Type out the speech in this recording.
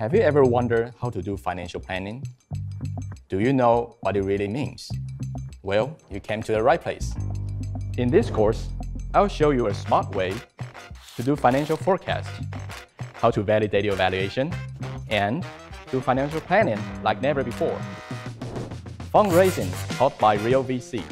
Have you ever wondered how to do financial planning? Do you know what it really means? Well, you came to the right place. In this course, I'll show you a smart way to do financial forecast, how to validate your valuation, and do financial planning like never before. Fundraising taught by Real VC.